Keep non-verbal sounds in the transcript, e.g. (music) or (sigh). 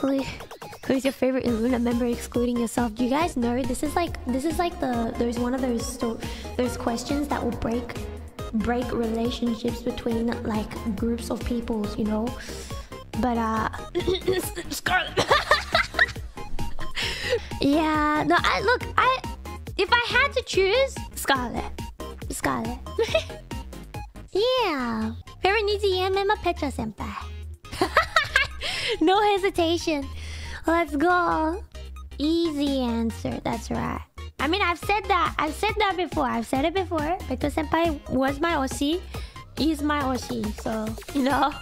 Who, who's your favorite Luna member excluding yourself? Do you guys know this is like this is like the there's one of those those questions that will break break relationships between like groups of peoples, you know? But uh (coughs) Scarle (laughs) Yeah, no I look I if I had to choose Scarle. Scarle. (laughs) yeah. Favorite Niji member Petra Senpai. (laughs) no hesitation. Let's go. Easy answer. That's right. I mean, I've said that. I've said that before. I've said it before. Petra Senpai was my OC. He's my OC. So, you know.